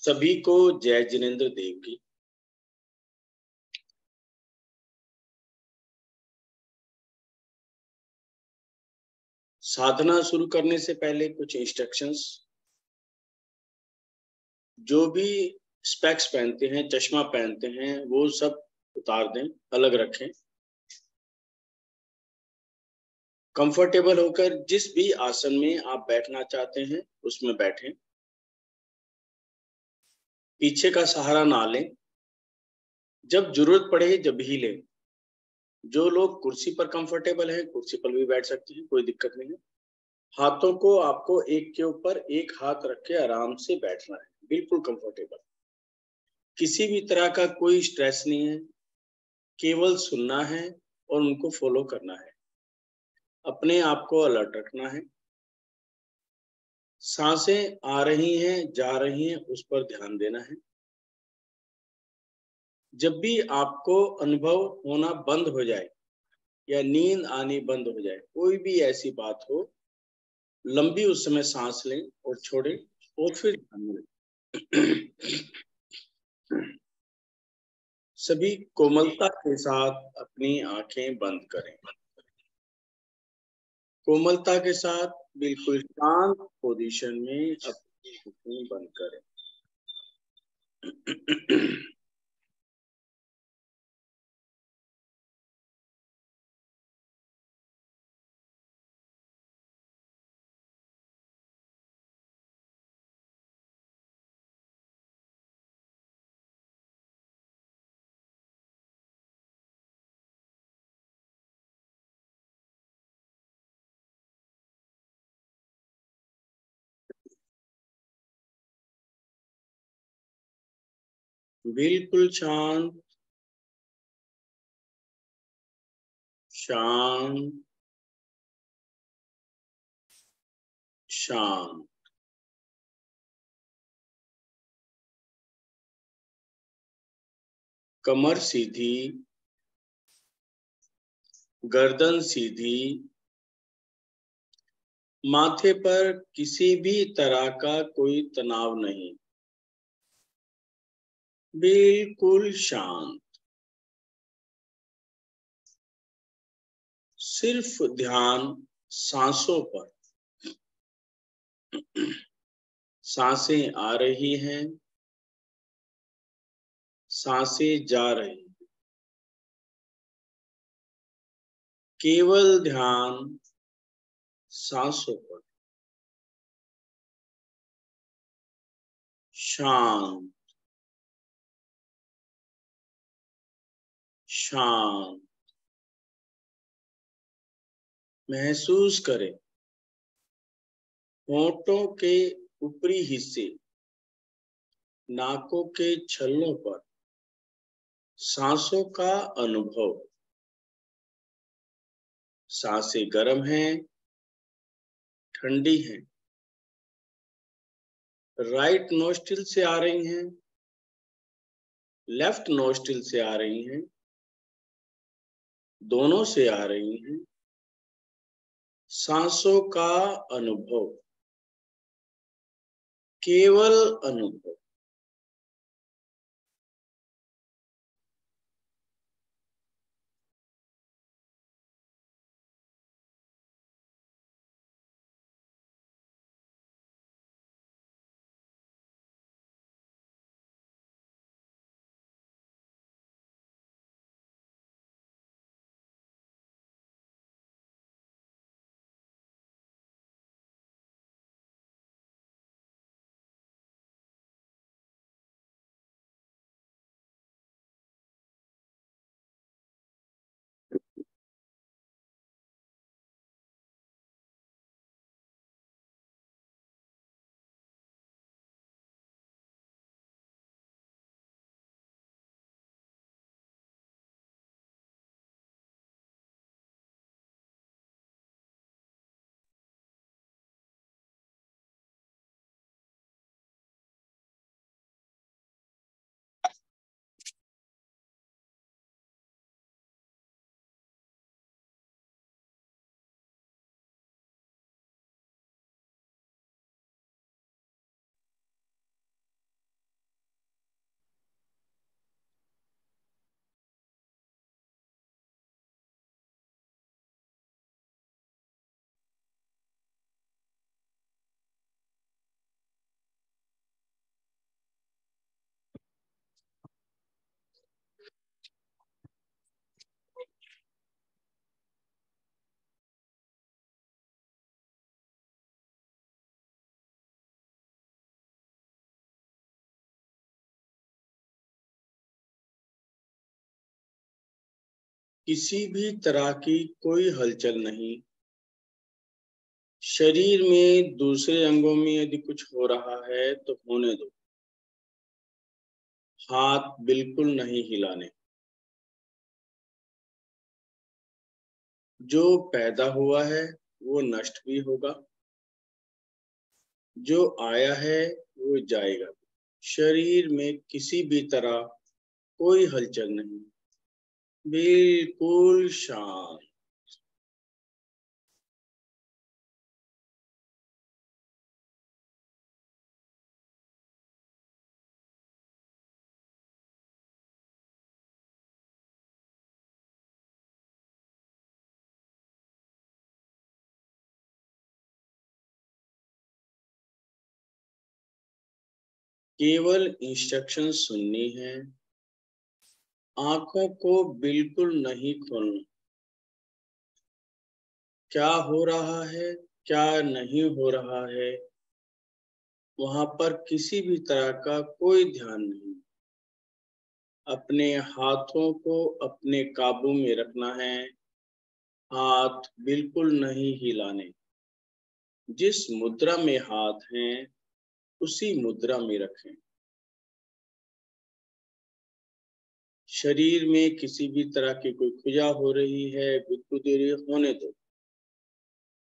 सभी को जय जिनेन्द्र देव की। साधना शुरू करने से पहले कुछ इंस्ट्रक्शंस जो भी स्पेक्स पहनते हैं, चश्मा पहनते हैं, वो सब उतार दें, अलग रखें। कंफर्टेबल होकर जिस भी आसन में आप बैठना चाहते हैं, उसमें बैठें। पीछे का सहारा ना लें। जब ज़रूरत पड़े जब ही लें। जो लोग कुर्सी पर कंफर्टेबल है, कुर्सी पर भी बैठ सकते हैं, कोई दिक्कत नहीं है। हाथों को आपको एक के ऊपर एक हाथ रख के आराम से बैठना है। बिल्कुल कंफर्टेबल किसी भी तरह का कोई स्ट्रेस नहीं है। केवल सुनना है और उनको फॉलो करना है। अपने आप को अलर्ट रखना है। साँसें आ रही हैं, जा रही हैं, उस पर ध्यान देना है। जब भी आपको अनुभव होना बंद हो जाए या नींद आनी बंद हो जाए, कोई भी ऐसी बात हो, लंबी उस समय सांस लें और छोड़ें और फिर ध्यान दें। सभी कोमलता के साथ अपनी आँखें बंद करें। कोमलता के साथ बिल्कुल शांत पोजीशन में अपनी बंद करें। बिल्कुल शांत। शांत। शांत। कमर सीधी। गर्दन सीधी। माथे पर किसी भी तरह का कोई तनाव नहीं। बिल्कुल शांत। सिर्फ़ ध्यान सांसों पर। साँसें आ रही हैं। साँसें जा रही हैं। केवल ध्यान सांसों पर। शांत। शांत महसूस करें। होठों के ऊपरी हिस्से, नाकों के छल्लों पर, सांसों का अनुभव। साँसें गर्म हैं, ठंडी हैं। राइट नोस्टिल से आ रही हैं, लेफ़्ट नोस्टिल से आ रही हैं। दोनों से आ रही हैं। सांसों का अनुभव केवल अनुभव। किसी भी तरह की कोई हलचल नहीं। शरीर में दूसरे अंगों में यदि कुछ हो रहा है तो होने दो। हाथ बिल्कुल नहीं हिलाने। जो पैदा हुआ है, वो नष्ट भी होगा। जो आया है, वो जाएगा। शरीर में किसी भी तरह कोई हलचल नहीं। बिल्कुल शांत। केवल इंस्ट्रक्शन सुननी है। आँखों को बिल्कुल नहीं खोलना। क्या हो रहा है, क्या नहीं हो रहा है, वहाँ पर किसी भी तरह का कोई ध्यान नहीं। अपने हाथों को अपने काबू में रखना है, हाथ बिल्कुल नहीं हिलाने। जिस मुद्रा में हाथ हैं, उसी मुद्रा में रखें। शरीर में किसी भी तरह की कोई खुजा हो रही है गुदगुदी होने दो।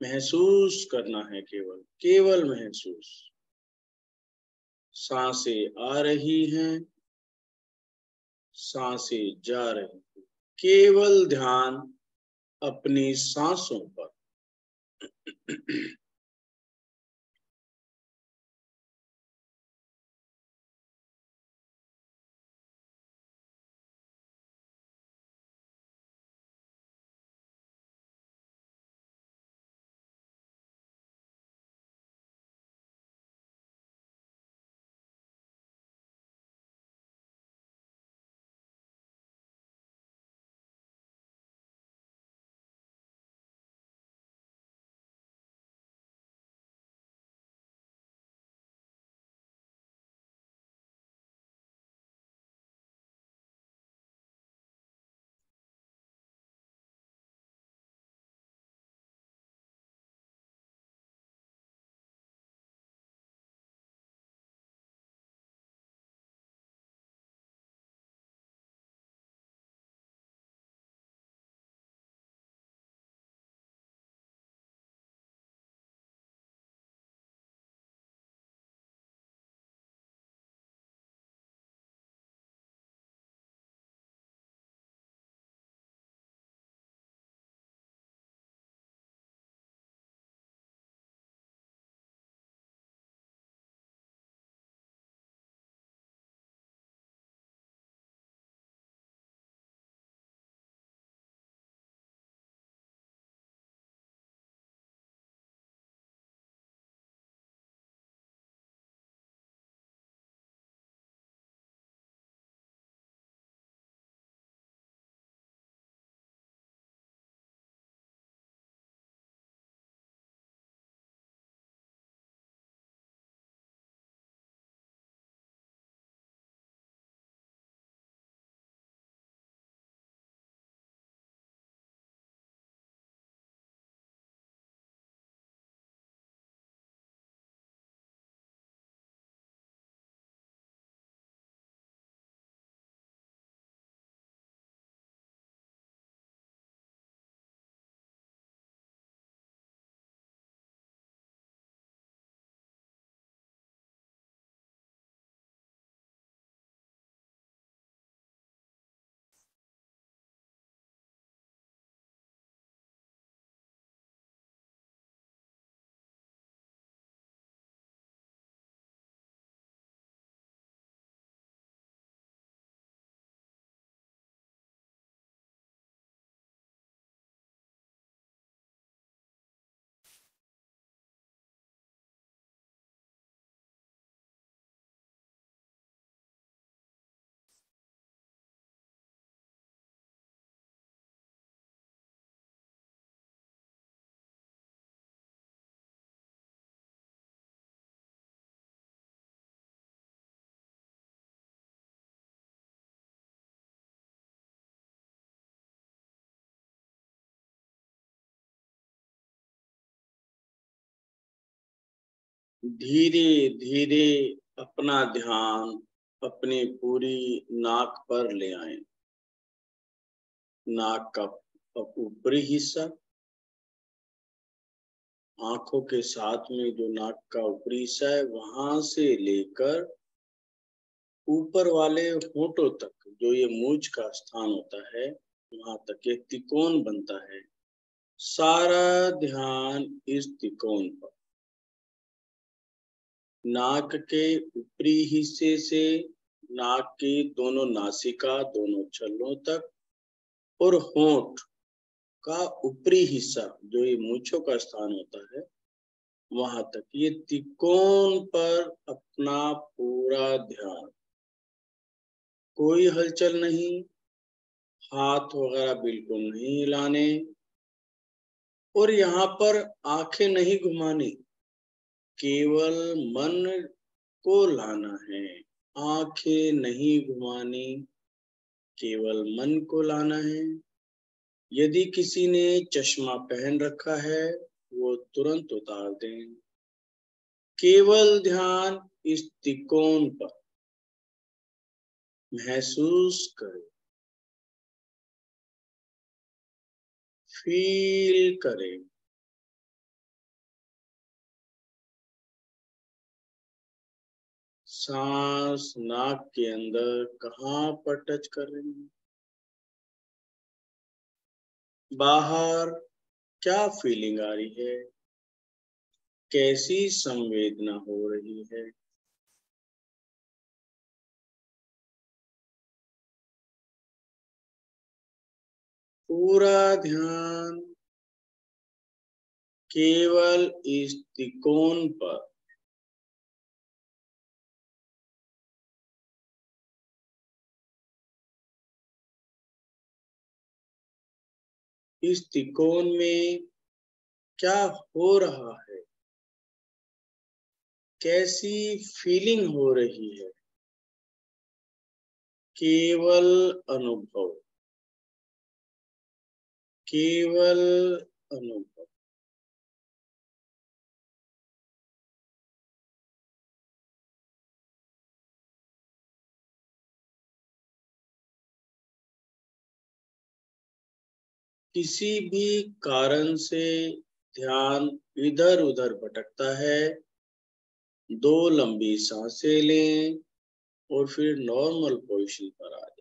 महसूस करना है केवल केवल महसूस। साँसें आ रही हैं, साँसें जा रही हैं। केवल ध्यान अपनी सांसों पर। धीरे धीरे अपना ध्यान अपनी पूरी नाक पर ले आए। नाक का ऊपरी हिस्सा आँखों के साथ में जो नाक का ऊपरी हिस्सा है, वहाँ से लेकर ऊपर वाले होठों तक जो ये मूछ का स्थान होता है, वहाँ तक एक त्रिकोण बनता है। सारा ध्यान इस त्रिकोण पर। नाक के ऊपरी हिस्से से नाक की दोनों नासिका, दोनों छलों तक और होंठ का ऊपरी हिस्सा, जो ये मूछों का स्थान होता है, वहाँ तक। ये त्रिकोण पर अपना पूरा ध्यान। कोई हलचल नहीं, हाथ वगैरह बिल्कुल नहीं हिलाने और यहाँ पर आँखें नहीं घुमानी। केवल मन को लाना है, आँखें नहीं घुमानी, केवल मन को लाना है। यदि किसी ने चश्मा पहन रखा है, वो तुरंत उतार दें। केवल ध्यान इस त्रिकोण पर महसूस करें। फील करें। सांस नाक के अंदर कहाँ पर टच कर रही है? बाहर क्या फीलिंग आ रही है? कैसी संवेदना हो रही है? पूरा ध्यान केवल इस त्रिकोण पर इस त्रिकोण में क्या हो रहा है? कैसी फीलिंग हो रही है? केवल अनुभव। केवल अनुभव। किसी भी कारण से ध्यान इधर उधर भटकता है, दो लंबी साँसें लें और फिर नॉर्मल पोजिशन पर आ जाए।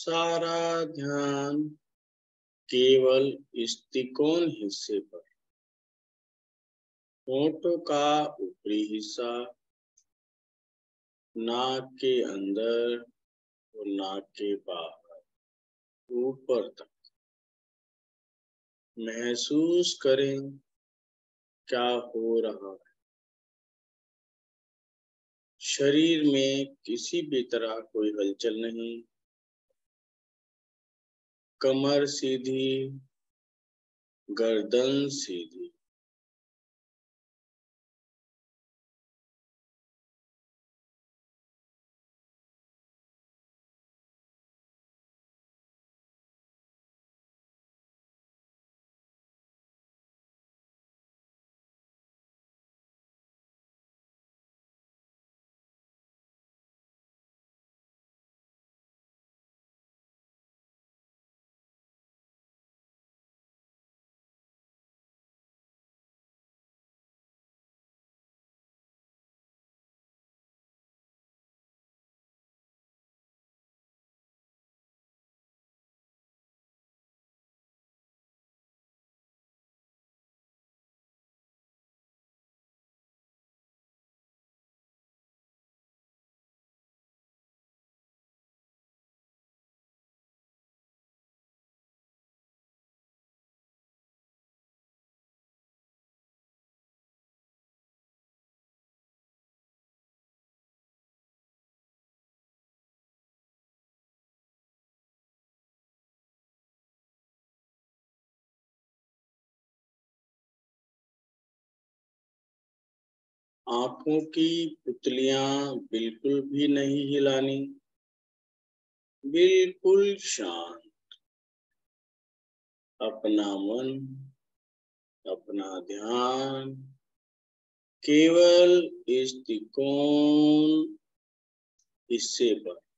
सारा ध्यान केवल इस तिकोण हिस्से पर। होठों का ऊपरी हिस्सा, नाक के अंदर और नाक के बाहर, ऊपर तक। महसूस करें क्या हो रहा है। शरीर में किसी भी तरह कोई हलचल नहीं। कमर सीधी गर्दन सीधी। आँखों की पुतलियाँ बिल्कुल भी नहीं हिलानी। बिल्कुल शांत। अपना मन, अपना ध्यान, केवल इस त्रिकोण हिस्से पर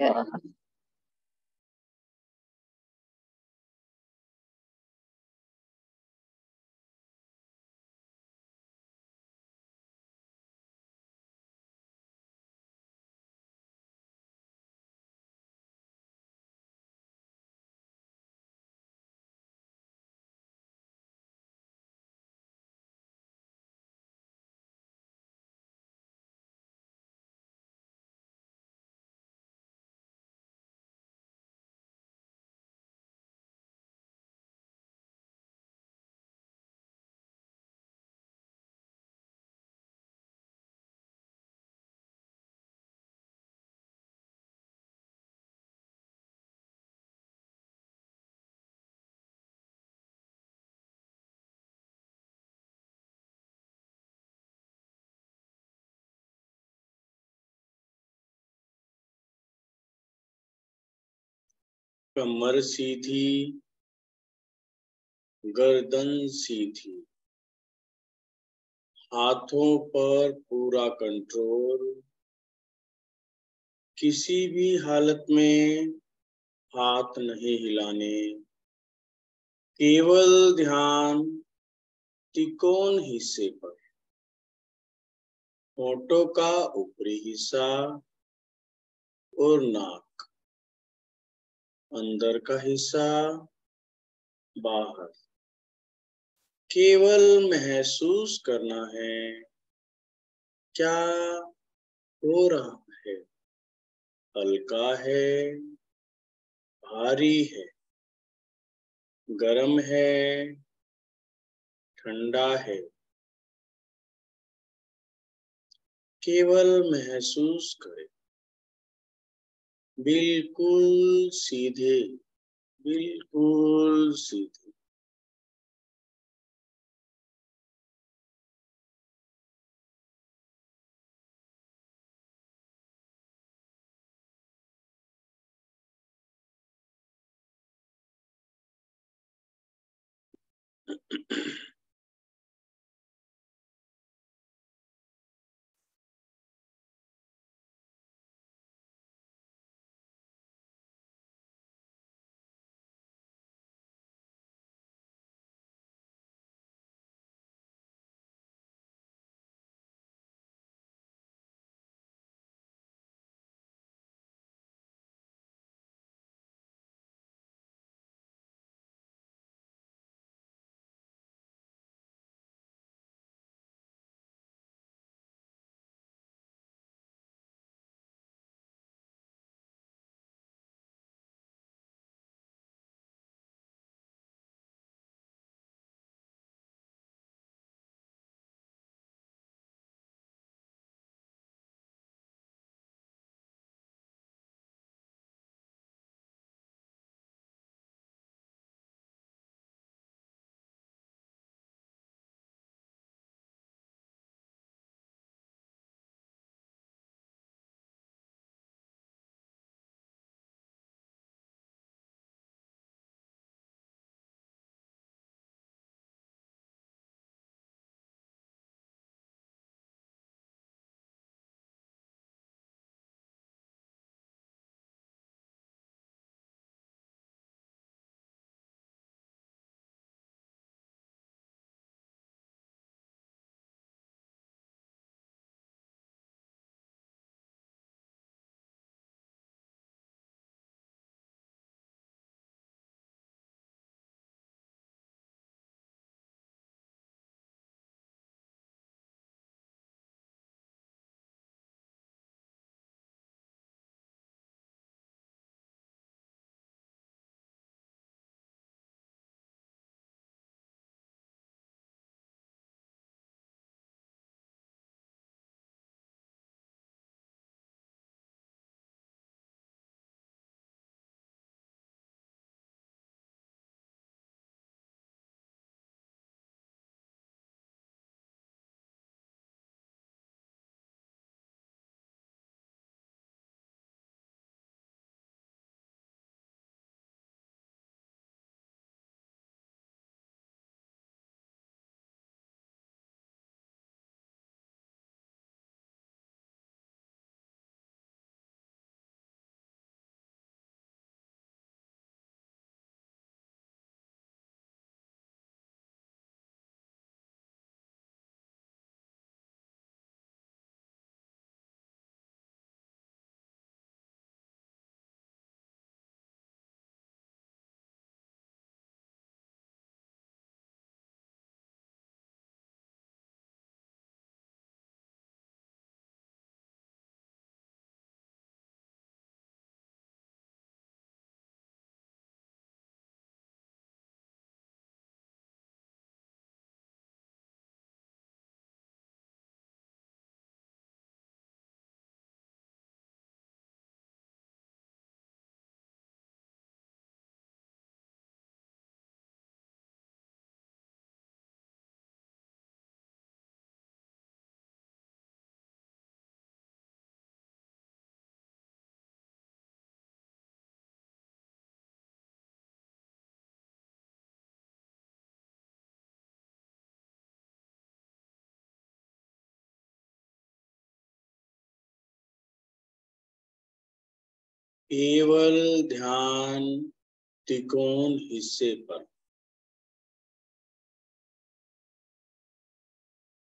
अच्छा कमर सीधी, गर्दन सीधी। हाथों पर पूरा कंट्रोल। किसी भी हालत में हाथ नहीं हिलाने। केवल ध्यान त्रिकोण हिस्से पर। होठों का ऊपरी हिस्सा और नाक। अंदर का हिस्सा बाहर। केवल महसूस करना है क्या हो रहा है। हल्का है, भारी है, गर्म है, ठंडा है। केवल महसूस करें। बिल्कुल सीधे बिल्कुल सीधे। केवल ध्यान त्रिकोण हिस्से पर।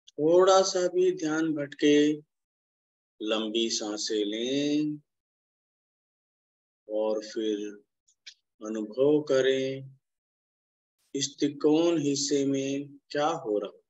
थोड़ा सा भी ध्यान भटके, लंबी साँसें लें और फिर अनुभव करें इस त्रिकोण हिस्से में क्या हो रहा।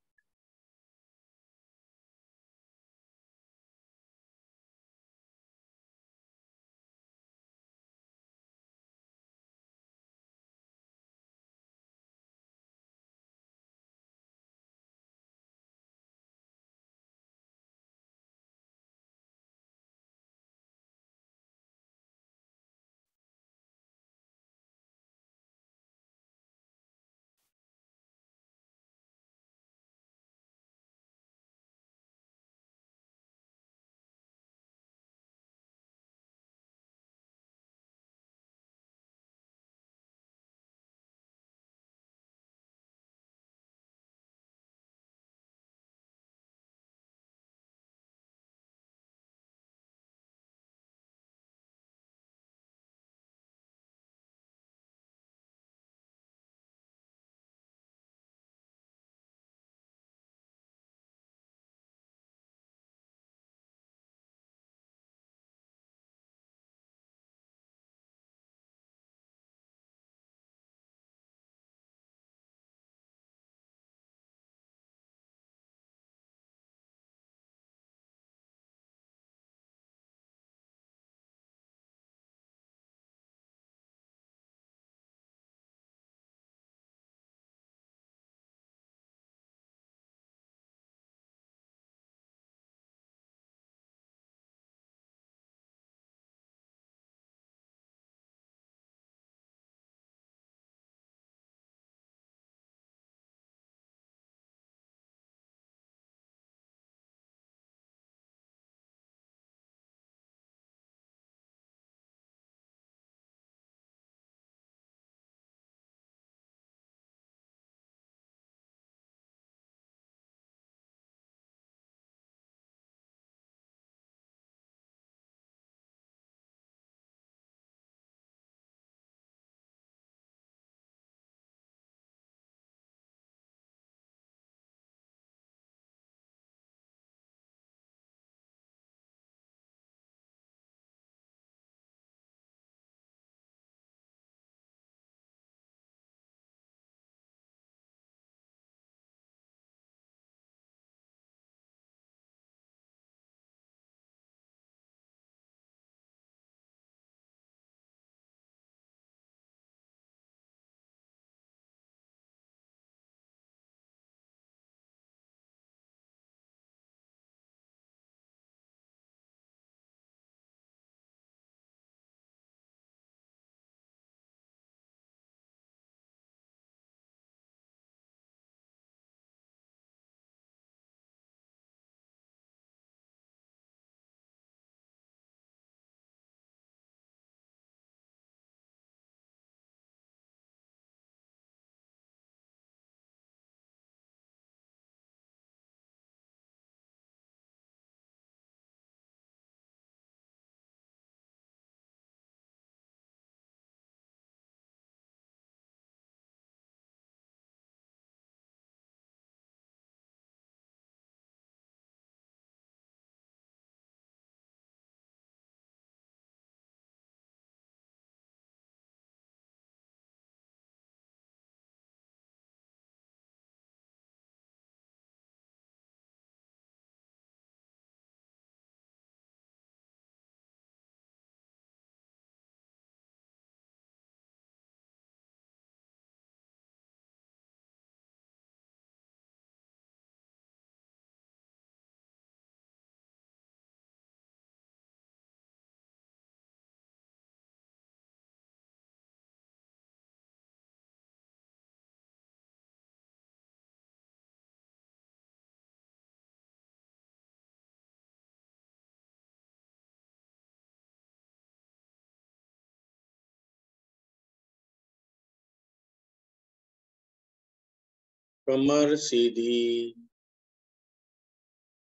कमर सीधी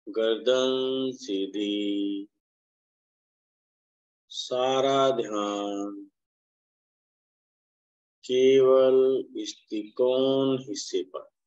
गर्दन सीधी। सारा ध्यान केवल इस त्रिकोण हिस्से पर।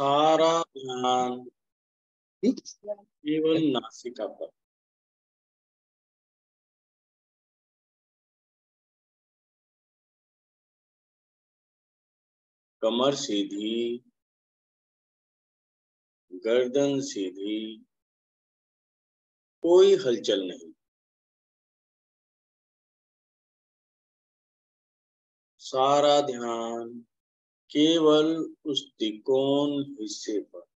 सारा ध्यान केवल नासिका पर कमर सीधी गर्दन सीधी कोई हलचल नहीं। सारा ध्यान केवल उस त्रिकोण हिस्से पर।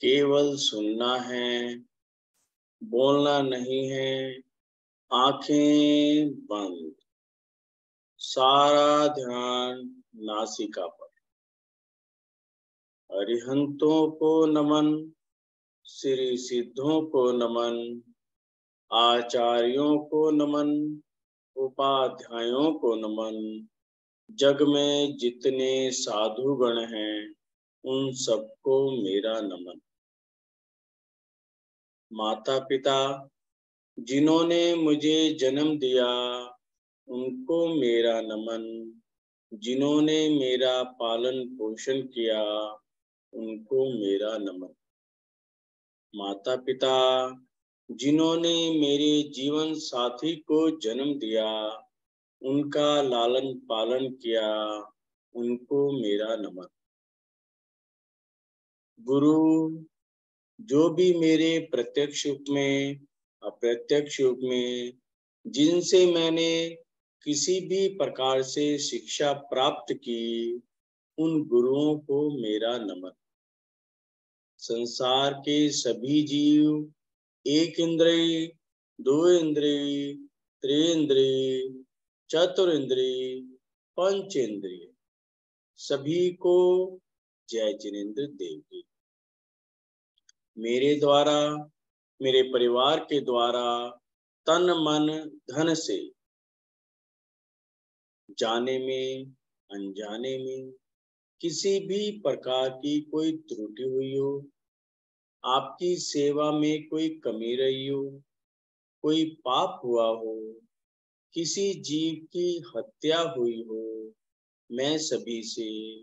केवल सुनना है, बोलना नहीं है, आँखें बंद। सारा ध्यान नासिका पर। अरिहंतों को नमन श्री सिद्धों को नमन, आचार्यों को नमन, उपाध्यायों को नमन। जग में जितने साधुगण हैं, उन सबको मेरा नमन। माता पिता जिन्होंने मुझे जन्म दिया, उनको मेरा नमन, जिन्होंने मेरा पालन पोषण किया, उनको मेरा नमन। माता पिता जिन्होंने मेरे जीवन साथी को जन्म दिया, उनका लालन पालन किया, उनको मेरा नमन। गुरु जो भी मेरे प्रत्यक्ष रूप में, अप्रत्यक्ष रूप में, जिनसे मैंने किसी भी प्रकार से शिक्षा प्राप्त की, उन गुरुओं को मेरा नमन। संसार के सभी जीव, एक इंद्रिय, दो इंद्रिय त्रिंद्रिय चतुर इंद्रिय पंच इंद्रिय सभी को जय जिनेन्द्र देव मेरे द्वारा, मेरे परिवार के द्वारा, तन मन धन से। जाने में, अनजाने में, किसी भी प्रकार की कोई त्रुटि हुई हो, आपकी सेवा में कोई कमी रही हो, कोई पाप हुआ हो, किसी जीव की हत्या हुई हो, मैं सभी से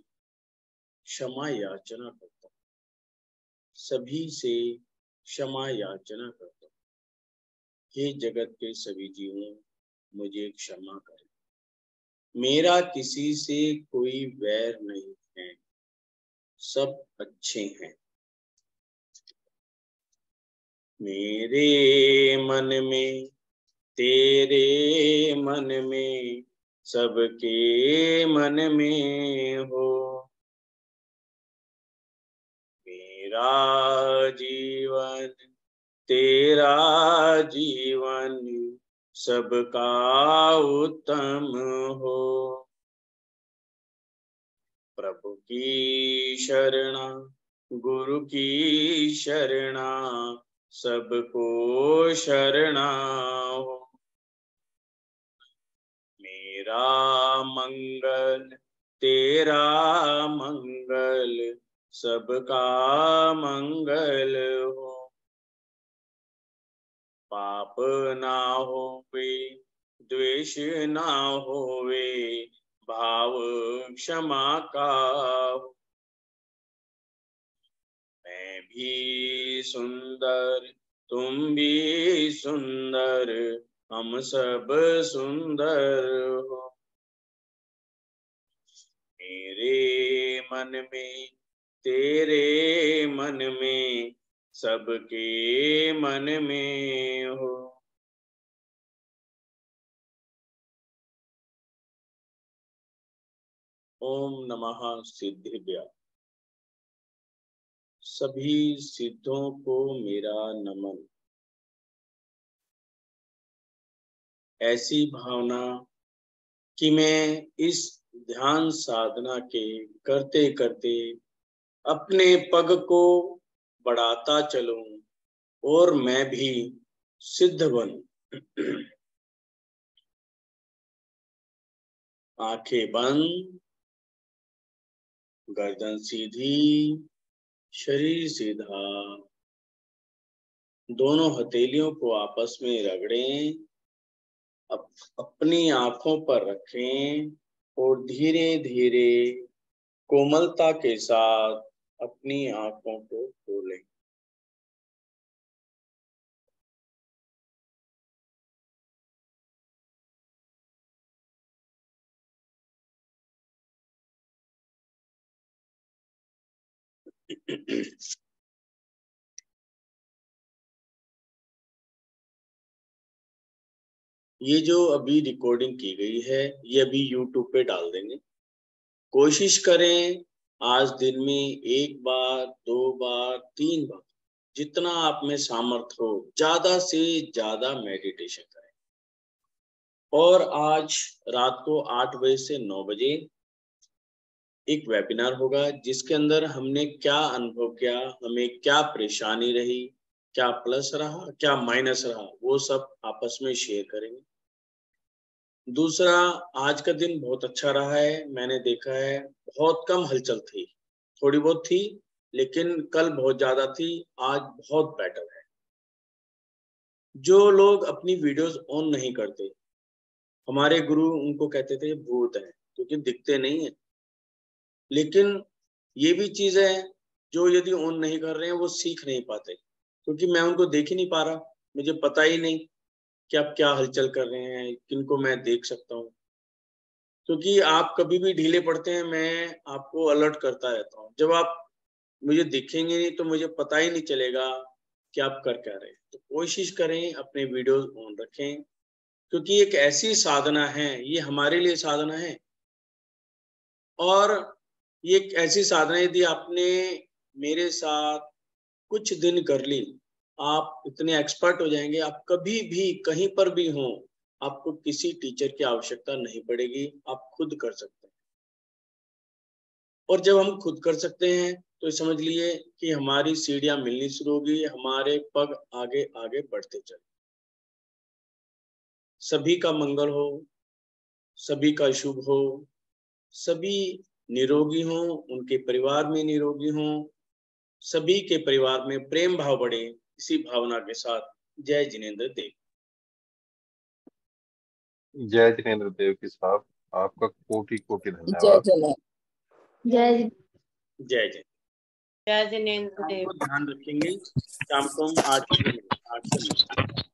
क्षमा याचना करता सभी से क्षमा याचना करता हूँ। हे जगत के सभी जीवों, मुझे क्षमा करें। मेरा किसी से कोई वैर नहीं है। सब अच्छे हैं। मेरे मन में, तेरे मन में, सबके मन में हो। मेरा जीवन तेरा जीवन सबका उत्तम हो। प्रभु की शरणा, गुरु की शरणा, सबको शरणा हो मेरा मंगल, तेरा मंगल सबका मंगल हो। पाप ना होवे, द्वेष ना होवे, भाव क्षमा का मैं भी सुंदर, तुम भी सुंदर, हम सब सुंदर हो। मेरे मन में तेरे मन में, सबके मन में हो। ओम नमः सिद्धिभ्य सभी सिद्धों को मेरा नमन। ऐसी भावना कि मैं इस ध्यान साधना के करते करते अपने पग को बढ़ाता चलूँ और मैं भी सिद्ध बन। आँखें बंद गर्दन सीधी शरीर सीधा। दोनों हथेलियों को आपस में रगड़ें अप, अपनी आँखों पर रखें और धीरे धीरे कोमलता के साथ अपनी आँखों को खोलें। ये जो अभी रिकॉर्डिंग की गई है, ये अभी यूट्यूब पे डाल देंगे। कोशिश करें आज दिन में एक बार, दो बार, तीन बार, जितना आप में सामर्थ्य हो, ज़्यादा से ज़्यादा मेडिटेशन करें। और आज रात को आठ बजे से नौ बजे एक वेबिनार होगा, जिसके अंदर हमने क्या अनुभव किया, हमें क्या परेशानी रही, क्या प्लस रहा, क्या माइनस रहा, वो सब आपस में शेयर करेंगे। दूसरा, आज का दिन बहुत अच्छा रहा है, मैंने देखा है, बहुत कम हलचल थी। थोड़ी बहुत थी, लेकिन कल बहुत ज़्यादा थी, आज बहुत बेटर है। जो लोग अपनी वीडियोस ऑन नहीं करते, हमारे गुरु उनको कहते थे, भूत है, क्योंकि दिखते नहीं है। लेकिन ये भी चीज़ है, जो यदि ऑन नहीं कर रहे हैं, वो सीख नहीं पाते, क्योंकि मैं उनको देख ही नहीं पा रहा, मुझे पता ही नहीं। कि आप क्या हलचल कर रहे हैं, किनको मैं देख सकता हूँ। क्योंकि आप कभी भी ढीले पड़ते हैं, मैं आपको अलर्ट करता रहता हूँ। जब आप मुझे दिखेंगे नहीं तो मुझे पता ही नहीं चलेगा कि आप कर क्या रहे तो कोशिश करें अपने वीडियोस ऑन रखें, क्योंकि एक ऐसी साधना है, ये हमारे लिए साधना है। और ये एक ऐसी साधना यदि आपने मेरे साथ कुछ दिन कर ली आप इतने एक्सपर्ट हो जाएँगे, आप कभी भी कहीं पर भी हो, आपको किसी टीचर की आवश्यकता नहीं पड़ेगी, आप खुद कर सकते हैं। और जब हम खुद कर सकते हैं तो समझ लिए कि हमारी सीढ़ियाँ मिलनी शुरू होगी, हमारे पग आगे आगे बढ़ते चले। सभी का मंगल हो, सभी का शुभ हो, सभी निरोगी हो, उनके परिवार में निरोगी हो, सभी के परिवार में प्रेम भाव बढ़े इसी भावना के साथ जय जिनेन्द्र देव। जय जिनेन्द्र देव की साहब आपका कोटि कोटि धन्यवाद। जय जय जय जय। जिनेन्द्र देव। ध्यान रखेंगे शाम को हम आठ आठ से